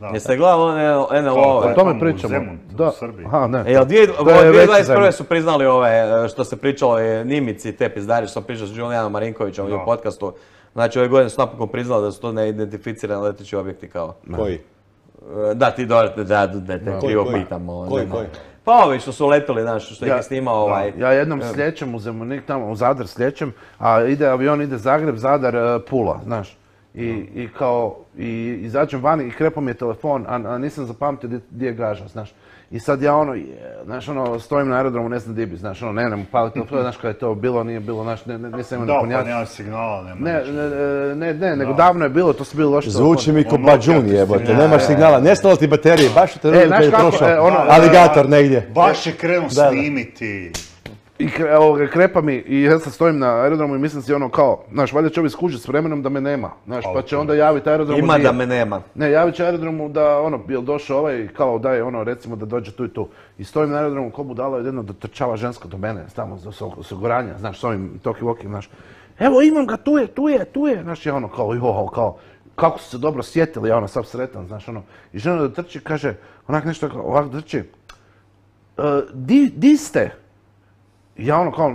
Da. Jeste gledali one NLO? To O je tome tamo u pričamo. Zemun, Da. u Srbiji. Aha, ne. E, jel dvije, je veći 2021. zemlja. su priznali ove, e, što se pričalo, je Nimici, te pizdari, što sam pričao s Julijanom Marinkovićem u podcastu. Znači, ove godine su napokon priznali da su to neidentificirani leteći objekti kao. Koji? E, Da, ti dođete, da, da te krivo Koji, koji? pitamo. Koji? Pa ovi što su letili, znaš, što ih Ja- je snimao ovaj... Ja jednom slijećem u Zemunik tamo, u Zadar slijećem, a ide avion, ide Zagreb, Zadar, Pula, znaš. I, i kao, i izađem vani i krepo mi je telefon, a, a nisam zapamtio di je gaža, znaš. I sad ja ono, je, znaš ono, stojim na aerodromu, ne znam di bi, znaš ono, ne, ne, pali telefon, znaš kada je to bilo, nije bilo, znaš, ne, ne, nisam imao ni pa nema signala, nema Ne, ne, ne, ne, nego davno je bilo, to su bili loši Zvuči mi ko Ono, bađun jebote, nemaš signala, nestalo ti baterije, baš u E, trenutku je kako, prošao e, ono, aligator negdje. Baš je krenuo Da, da. snimiti. I kre, evo ga, krepa mi i ja sad stojim na aerodromu i mislim si ono kao, znaš, valjda će ovi skužiti s vremenom da me nema, znaš, pa će onda javiti aerodromu Ima di da me nema. Ne, javit će aerodromu da, ono, jel došao ovaj, kao da je, ono, recimo da dođe tu i tu. I stojim na aerodromu, ko budala, jedno da trčava ženska do mene, tamo za os- osiguranja, znaš, s ovim toki vokim, znaš. Evo, imam ga, tu je, tu je, tu je, znaš, ja ono, kao, jo, kao, kako su se dobro sjetili, ja ono, sav sretan, znaš, ono. I žena da trči, kaže, onak nešto, kao, ovak trči, "E, di, di ste? I Ja ono kao,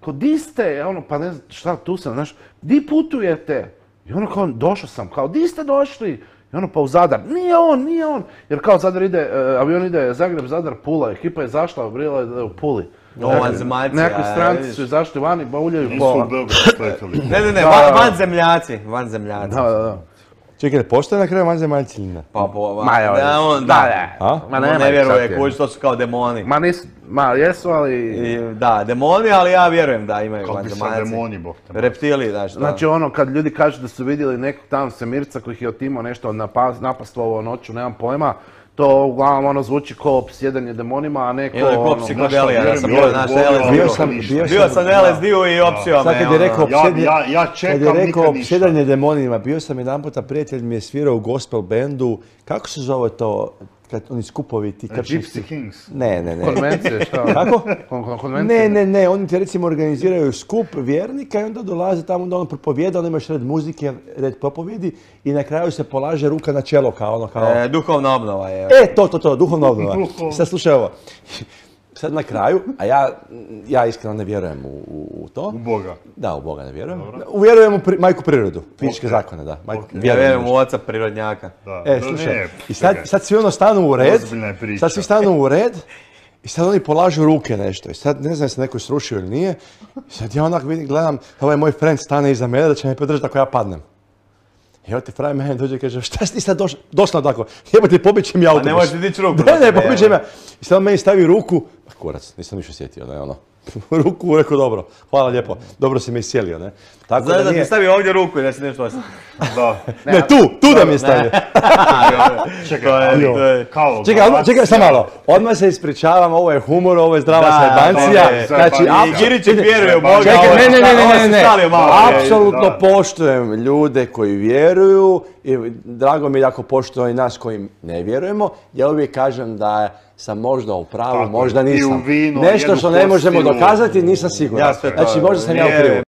kao di ste, ja ono, pa ne znam šta, tu sam, znaš, di putujete? I ono kao, došao sam, kao, di ste došli? I ono, pa u Zadar, nije on, nije on. Jer kao Zadar ide, e, avion ide Zagreb, Zadar, Pula, ekipa je zašla, brila je u Puli. O, Nekakvi- vanzemaljci, Nekakvi a, stranci su izašli vani, bauljaju Nisu po... u Beograd sletili. Ne, ne, ne, Da, van, vanzemljaci, vanzemljaci. Da, da, da. Čekaj, postoje na kraju vanzemaljci ili ne? Pa po, Ma, da, on, da, da, A? Ma ne ih vjeruje, kuć, to su kao demoni. Ma nisu, ma jesu, ali... I, da, demoni, ali ja vjerujem da imaju Kako vanzemaljci. demoni, bog te. Reptili, znaš, to. Znači ono kad ljudi kažu da su vidjeli nekog tamo semirca koji ih je otimao nešto napa- napastvovao noću, nemam pojma, to uglavnom ono zvuči kao opsjedanje demonima, a ne kao Ili ko ono... psihodelija, ja vjerujem, sam bio bio sam- bio Bio sam na LSD-u i opsio Sad me. kad je rekao ono. Ja, opsjedanje- ja, ja Kad je rekao demonima, bio sam jedan puta prijatelj mi je svirao u gospel bendu, kako se zove to, kad oni skupovi ti Gypsy kršćanski? Kings. Ne, ne, ne. Konvencije, šta? Kako? Kon- kon- konvencije? Ne, ne, ne, oni ti recimo organiziraju skup vjernika i onda dolaze tamo da on propovijeda, onda imaš red muzike, red propovjedi i na kraju se polaže ruka na čelo kao ono kao... E, duhovna obnova je. E, to, to, to, duhovna obnova. Sad slušaj ovo. Sad na kraju, a ja, ja iskreno ne vjerujem u, u, u to. U Boga. Da, u Boga ne vjerujem. Vjerujem u pri, majku prirodu, fizičke Ok. zakone, da. Majku, Ok. Ja vjerujem vjerujem u oca prirodnjaka. Da. E, Da, slušaj, ne, i sad, sad svi ono stanu u red, sad svi stanu u red i sad oni polažu ruke nešto i sad ne znam se neko srušio ili nije. I sad ja onak vidim, gledam, ovaj moj friend stane iza mene da će me podržati ako ja padnem. I evo ti frajer meni dođe i kaže, šta si ti sad doslovno tako, jebote, pobit mi autobus. ne možeš ti dići ruku Ne, ne, evo. me. I sad meni stavi ruku, pa kurac, nisam više sjetio, ne, ono. ruku, rekao dobro, hvala lijepo, dobro si me iscijelio, ne. Tako Znaš da nije- ti stavi ovdje ruku i da si nešto osjeti. Da. Ne, tu, tu da mi je stavio. Čekaj, To je- ali, to je- kao... Čekaj, odmah, čekaj, samo malo. Odmah se ispričavam, ovo je humor, ovo je zdrava Da, sajbancija. Znači, je- Giričić vjeruje u Boga. Ne, ne, ne, ne, se ne, ne. Apsolutno da. poštujem ljude koji vjeruju i drago mi je ako poštuju i nas koji ne vjerujemo. Ja uvijek kažem da sam možda u pravu, Tako možda I u nisam. vinu, Nešto što ne možemo kostilu. Dokazati, nisam siguran. Ja sve to Znači, možda sam ja u vjerujem,